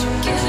you give?